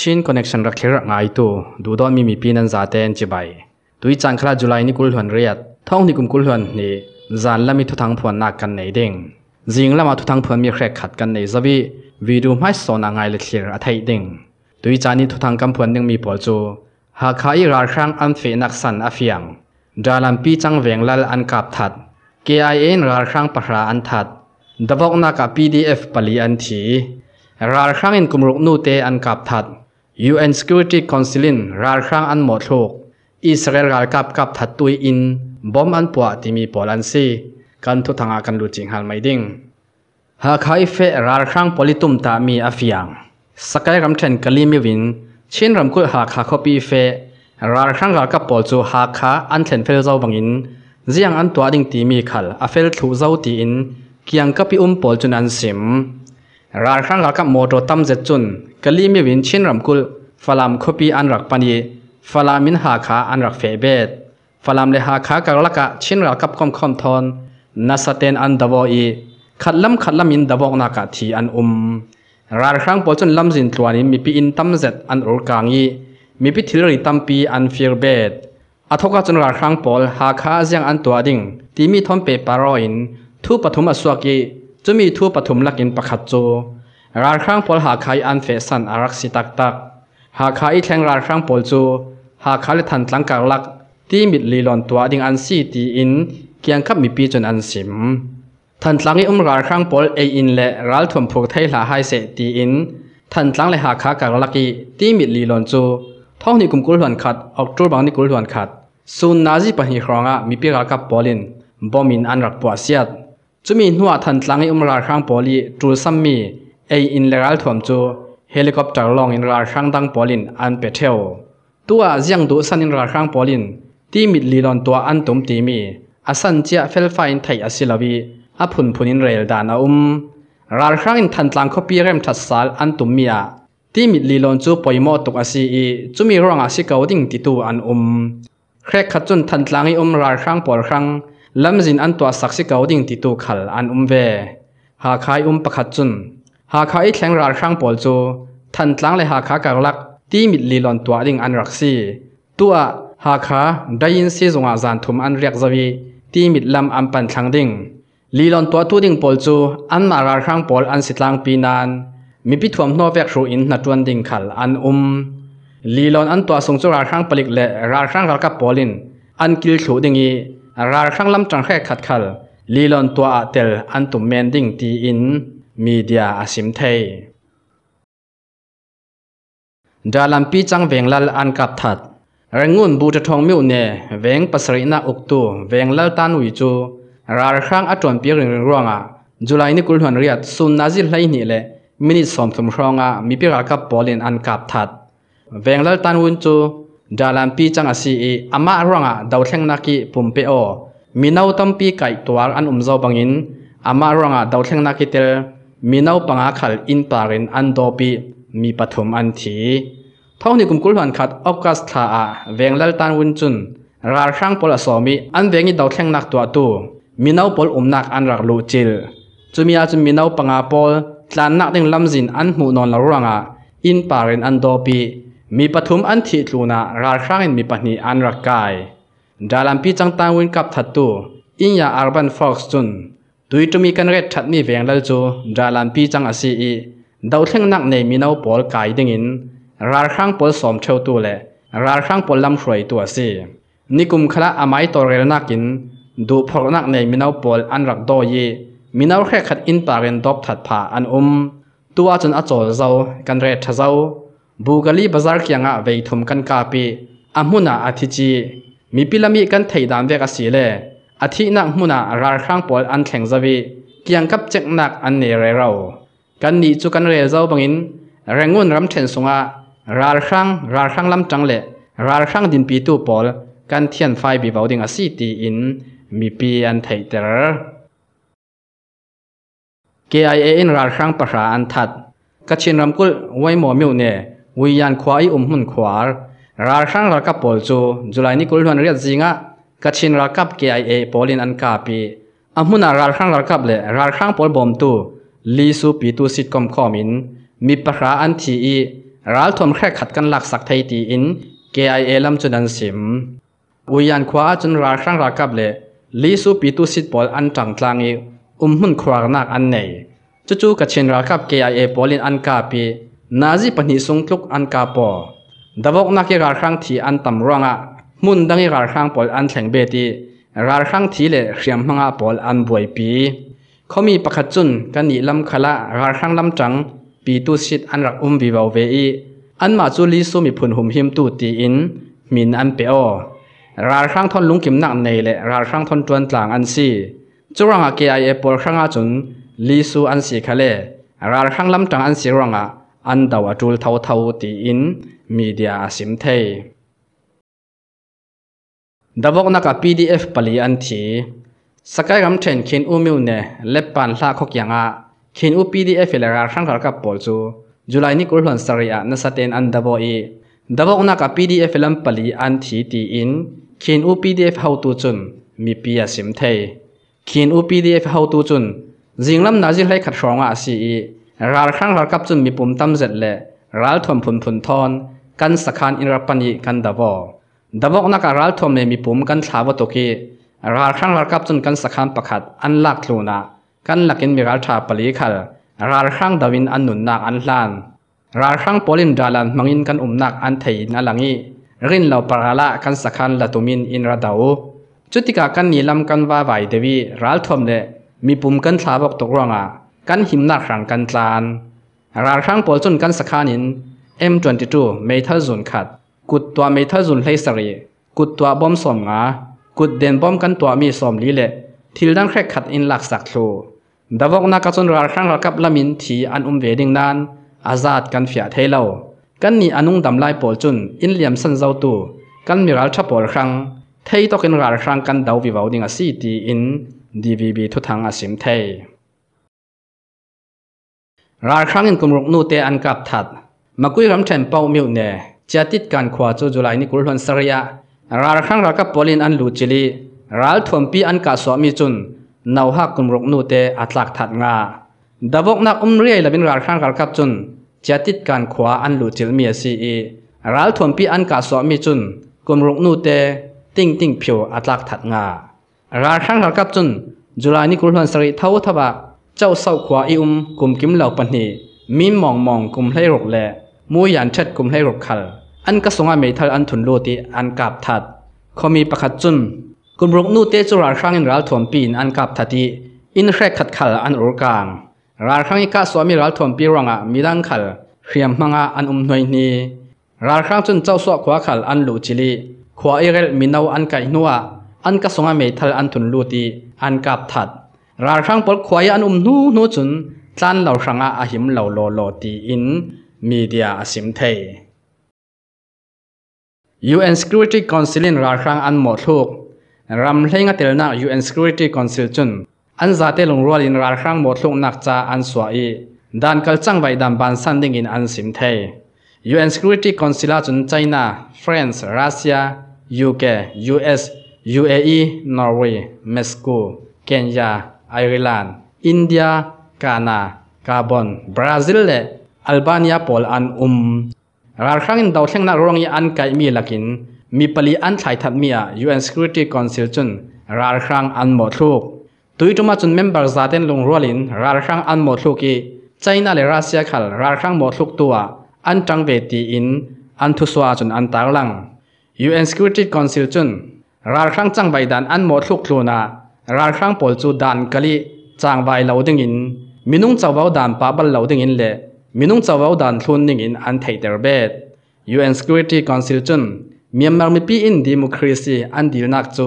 ชินคอนเนคชันรักเทระงไงตัวดูดอนมีมีปีนันซาเตนจีใบตุยจังคราจุลัยนี่กุลหวนเรียดท้องนี่กุมกุลหวนนี่จันละมีทุทังพวนนักกันในเด้งจิงละมาทุทังพวนมีแครกขัดกันในซวีวีดูไม่สนางไงเละเชียร์อทัยเด้งตุยจันนี่ทุทังกัมพวนนึงมีปอจูหากใครรารครั้งอันเฟนักสันอาฟียงดาลัมปีจังเวงลลอันกับทัด KIA รารครั้งปะราอันทัดดบอกนักกับ PDF ปลีอันทีรารครั้งอินกุมรุกนูเตอันกับทัด UN Security Council in ra khang an mo thluk Israel ral kap kap that tui in bom an puwa timi polan si kan thu thanga kan lu ching hal mai ding ha khai fe rar khang politum ta mi afiang sakai ram then kalimi win chin ram kul ha kha khopi fe rar khang ral kap pol chu ha kha an thlen fel zo bangin ziang an tua ding ti mi khal a fel thu zo ti in kiang kapi um pol chun an sim รารครั้งกับโมโตตั้มเจ็ดจุนกะลีมีวินชินรำกุลฟลามคบีอันรักปนีฟลามินหาคาอันรักเฟเบตฟลามเลหาคากรลักะชินรักกับคอมคอมทอนนัสเตนอันดาวอีขัดลำขัดลำอินดาวนักาทีอันอุมรารครั้งปอจุนลำสินตัวนี้มีปีอินตั้มเจ็ดอันอุรกางยีมีปีทิลริตัมปีอันฟิร์เบตอาทกจุนรารครั้งปอลหาคาเสียงอันตัวดิ่งที่มีทอนเปปารออินทูปฐมอสวกี จะมีทั่วปฐมลักอินประคัดโจรารครั้งพอลหาคายอันเฟสันอารักษิตักตักหาคายแทงรารครั้งพอลโจหาคายทันทังกากลักที่มิดลีลอนตัวดิ่งอันซีตีอินเกียงขับมีปีจนอันสิมทันทังอิอุ้มรารครั้งพอลเออินและรัลถวมผูกไทยหลาไฮเสตีอินทันทังและหาคากากลักอีที่มิดลีลอนโจท้องนี่กุมกุลหวนขัดออกตัวบางนี่กุลหวนขัดซูนนาจีปะฮีครองะมีปีรากับปอลินบอมินอันรักปัวเสียด จุมีหนัวทันตังอิมราครั้งปอลีจูซัมมีเออินเลรัลถวมจูเฮลิคอปเตอร์ลองอินราครั้งตั้งปอลินอันเปเทลตัวเสียงดูสันอินราครั้งปอลินที่มิดลีลอนตัวอันตุมตีมีอาสันเจียเฟลฟไฟนไทยอสิลาวีอพุนพุนินเรลดานอุมราครั้งอินทันตังคบีเรมทัดสาลอันตุมมียที่มิดลีลอนจูปอยโมตุกอสีอีจุมีร่องอาศิเกาดิ่งติดตัวอันอุมเครกขจุนทันตังอิอุมราครั้งปอลครั้ง khrang lamzin an tua saksi coding ti tu khal an um ve ha khai um pakhat chun ha kha i thleng ral khrang pol chu than tlang le ha kha karlak ti mit li lon tua ding an raksi tua ha kha dain si zonga zan thum an riak zawi ti mit lam am pan thlang ding li lon tua tu ding pol chu an ma rar khang pol an sitlang pi nan mi pi thuam no vek ru in na tuan ding khal an um li lon an tua sung chu rar khang palik le rar khang ral ka polin an kil thu ding i rar khang lam tang khe khat khal li lon tua a tel an tum men ding ti in media asim thei dalam pi chang venglal an kap that rangun bu ta thong miu ne veng pasari na uktu venglal tan wi chu rar khang atron pi ring ronga july ni kul hon riat sun nazi hlai ni le minute som thum ronga mi pi ra kap polin an kap that venglal tan wun chu dalam pi chang asi e ama ronga daw thleng na ki pumpe o minau tam pi kai tuar an umzo bangin ama ronga daw thleng na ki tel minau panga khal in parin an do pi mi pathum an thi thong ni kum kul han khat okas tha a venglal tan wun chun rar khang pola somi an vengi daw thleng nak tua tu minau pol umnak an rak lu chil chumia chu minau panga pol tlan nak ding lamzin an hmu non la ruanga in parin an มีปฐุมอันทีลูนะราครั้งมีปนีอันรักกายดาลัมพีจังตังวินกับทัตตูอินยาอาร์บันฟอกซ์จุนตุยตุมีกันเรทัดมีเวียงลจูดาลัมพีจังอาซีอีดาวเท่งนักในมีนาวปอลกายดิ่งินราครั้งปอลสมเชวตูเลราครั้งปอลลำสวยตัวซีนิคุมคละอามายตัวเรนักินดูพอกนักในมีนาวปอลอันรักโดยีมีนาวแค่ขัดอินปาเรนดอบถัดผาอันอุมตัวจนอจอเจ้ากันเรทเจ้า บูกลีบาซาร์เกียงอะเวทุ่มกันกาปีอามุนาอาทิจีมีพิลามีกันไทยดานเวกสีเลอาทินักมุนาราข้งปอลอันแข็งจวีเกียงกับเจ็กนักอันเนรเรากันนี้จุกันเรเจ้าบังอินแรงงุ่นรำเทนสงะราข้งราข้งลำจังเลราข้งดินปีตูปอลกันเทียนไฟบีบาวดิงอาซีตีอินมีปีอันไทยเตอร์ KIA อินราข้งประหาอันทัดกัชินรำกุลไว้หมอมิวเน่ วิญญาณควายอุ้มหุ่นขวาราครั้งรักับปอลจูจุลัยนิกุลวันเรียดจิงะกัชินรักับเกไอเอปอลินอันกาปีอามุนาราครั้งรักับเลยราครั้งปอลบอมตูลีสูปีตูสิทคอมคอมินมีปราอันทีอีราลทอมแค่ขัดกันหลักสักไทยตีอินเกไอเอลำจุนันสิมวิญญาณควาจนราครั้งรักับเลยลีสูปีตูสิทปอลอันจังทางอีอุ้มหุ่นขวานักอันไหนจู่ๆกัชินรักับเกไอเอปอลินอันกาปี nazi pani sungtluk an kapo davok na ke gar khang thi an tam ranga mun dangi gar khang pol an thleng be ti gar khang thi le hriam hanga pol an boi pi khomi pakhat chun kan ni lam khala gar khang lam chang pi tu sit an rak um bi bau ve i an ma chu li su mi phun hum him tu ti in min an pe o rar khang thon lung kim nak nei le rar khang thon tuan tlang an si churanga ke ai e pol khanga chun li su an si khale rar khang lam tang an si ranga อันดาวจุลเท่าเท่าตีอินมีเดียอาศิมเทดาวกนักเอฟปลีอันทีสกายกำเทนคินอูมิวเนเล็บปันลาขกยังอะคินอูพีดีเอฟแลราครั้งกับปอลจูจุลัยนี้กุลหลนสริยะนสเตนอันดาวอีดาวกนักเอฟลำปลีอันทีตีอินคินอูพีดีเอฟเฮาตูจุนมีปีอาศิมเทคินอูพีดีเอฟเฮาตูจุนจิงลำนาจิไลขัดสองอะสี ราข้งรากับจุนมีปุ่มตั้มเสร็จเลยราลทมพุนพุนทอนกันสักกานอินรปันีกันดับวดับวนักราลทมเลยมีปุ่มกันสาวตุกีราข้งรากับจุนกันสักกานประคัดอันลักลูนะกันลักินมีราลชาปลีขัลราข้งดาวินอันหนุนนักอันลานราข้งปอลินดาลันมังอินกันอุมนักอันไทยนัลังอีรินเหล่าปราละกันสักกานละตุมินอินระดาวจุติกากันนีลำกันว่าไหวเดวีราลทมเลยมีปุ่มกันสาวกตกรองอะ กันหิมนักหลังกันจานราครั้งปอจุนกันสักขานิน M22 เมทัลสุนขัดกุดตัวเมทัลสุนเลสรีกุดตัวบอมสมงากุดเด่นบอมกันตัวมีสอมลีเละทิลดังแครขัดอินหลักสักโลดาวกนักจนราครั้งรักับละมินทีอันอุ้มเวดิงนานอาซาดกันเฟียเทเล่ากันนี่อนุงดำไลาปอจุนอินเหลี่ยมสันเจ้าตูกันมีราชปอลครั้งเทยตอกินราลครั้งกันดาววิวาวดิงอาซีตีอินดีวีบีทุทังอาสิมเท ราครั้งอินกุมรุกนูเตอันกับถัดมากุยรำเทนเป้ามิวเน่เจติดการขวาจูจุไลนิกุลฮอนสริยะราครั้งรากับปอลินอันลูจิลีรัลทวมปีอันกับสวมีจุนนาวฮักกุมรุกนูเตอัตลักถัดงาดาวกนักอุ้มเรียลบินราครั้งรักับจุนเจติดการขวาอันลูจิลเมียซีอีรัลทวมปีอันกับสวมิจุนกุมรุกนูเตติ้งติ้งผิวอัตลักถัดงาราครั้งรักับจุนจุไลนิกุลฮอนสริเท้าทบะ เจ้าเศร้าขวาอิุมกลุ่มกิมเหล่าปนีมีมองมองกลุ่มให้รกแลมูยันเช็ดกลุ่มให้รกขลอันกระสงอาเมทัลอันถุนโลติอันกาบถัดเขามีประคัดจุนกลุ่มรกนู่เตจุราครั้งอินรัลถวมปีนอันกาบถัดีอินแรกขัดขลอันอุรกางราครั้งอีกาสวามีรัลถวมปีรังอะมีดังขลเขียมมังอะอันอุมหน่วยนี้ราครั้งจนเจ้าสวกขวาขลอันลูจิลีขวาเอเรลมีนาวอันไกนัวอันกระสงอาเมทัลอันถุนโลติอันกาบถัด ราครั้งปดขวายอันอุ้มนู้นู้จนจันเหล่าครั้งอาหิมเหล่าโลโลตีอินมีเดียสิมเท UN Security Council นราครั้งอันหมดทุกรำเลงงเตลนาก UN Security Council จนอันซาเตลงรัวลินราครั้งหมดทุกนักจาอันสวอีดัานกัลจังไว้ดำบันสันดิ่งอินอันสิมเท UN Security Council จนไชน่าฝรั่งเศสรัสเซีย UK US UAE Norway เม็กซิโกเคนยา ไอร์แลนด์อินเดียกานากาบอนบราซิลและอัลบาเนียปอลอันอุมรารครั้งอินดาวเช่งนักร้องอันไกมีลักินมีปลีอันไทยทัดมีอะย UN Security Council จุนรารครั้งอันหมดลูกตุยจุมาจุนเมมเบอร์ซาเตนลงรัวลินรารครั้งอันหมดลูกีใจน่าเลยรัสเซียขัลรารครั้งหมดลูกตัวอันจังเวตีอินอันทุสวาจุนอันตาลัง UN Security Council จุนรารครั้งจังใบดันอันหมดลูกลูนา ral khang pol chu dan kali chang vai lo ding in minung chawau dan pa bal lo ding in le minung chawau dan thlun ning in an thei der bet UN Security Council chun Myanmar mi pi in democracy an dil nak chu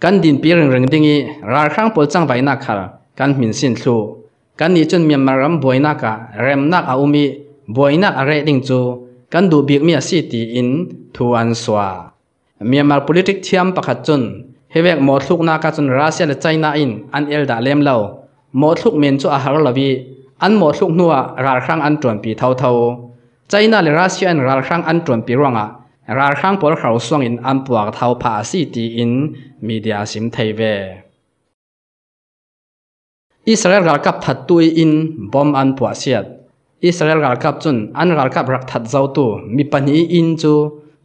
kan din pi reng reng ding i ral khang pol chang vai na khar kan min sin thlu kan ni chun Myanmar ram boi na ka rem nak a umi boi nak a re ding chu kan du bik mi a si ti in thu an swa Myanmar politic thiam pakhat chun เฮเวกหมอทุกนาการจนรัสเซียและจีน่าอินอันเอลดาเลมเลวหมอทุกเมนจูอาฮาร์ลวีอันหมอทุกนัวราครั้งอันจวนปีเท่าเท่าจีน่าและรัสเซียอันราครั้งอันจวนปีร่วงอะราครั้งปลเขาส่งอินอันปวกเท่าพาสีตีอินมีเดียสิมเทเวอิสราเอลกาลกับถัดตุยอินบอมอันปวกเสียอิสราเอลกาลกับจุนอันกาลกับรักถัดเจ้าตัวมีปัญญาอินจู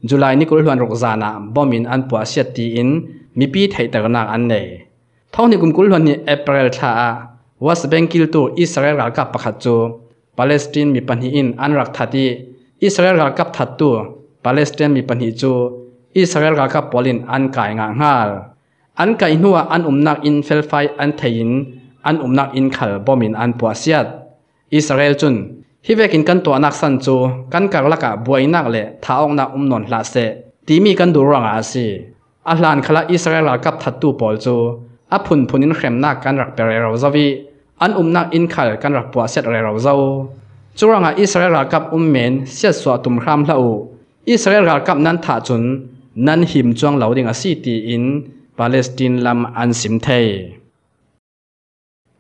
จุลัยนิกุลหวนรกซานะบอมอินอันปวกเสียดตีอิน มีปีไทยตระหนักอันเนท่องนี่กุมกุลวันนี้เอปริลชาว่าสเปนกิลตูอิสราเอลกับประขัดจูปาเลสไตน์มีปัญหาอินอันรักทัดที่อิสราเอลกับทัดตูปาเลสไตน์มีปัญหาจูอิสราเอลกับปอลินอันกายงางาลอันกายหัวอันอุมนักอินเฟลไฟอันเทยินอันอุมนักอินขัลบอมินอันปัวเซียดอิสราเอลจุนฮิเวกินกันตัวนักสันจูกันกักลักะบวยนักเละท้าองนักอุมนนลาเซตีมีกันดูรังอาซี อาหลานขละอิสราเอลกับทัดตูปอลจูอาพุนพุนินเข็มนักการรักเปรเราซาวีอันอุมนักอินขัลการรักปัวเซตเราเจ้าจูรังอิสราเอลกับอุมเมนเสีสวตุมครามล่าอิสราเอลกับนันถาจุนนันหิมจวงเหล่าดิงอาซีตีอินปาเลสตินลำอันสิมเทย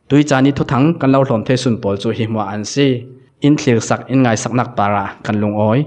ดูยจานิทุทั้งกันเล่าหลอมเทสุนปอลจูหิมวาอันซีอินเทลสักอินไงสักนักปารากันลงอ้อย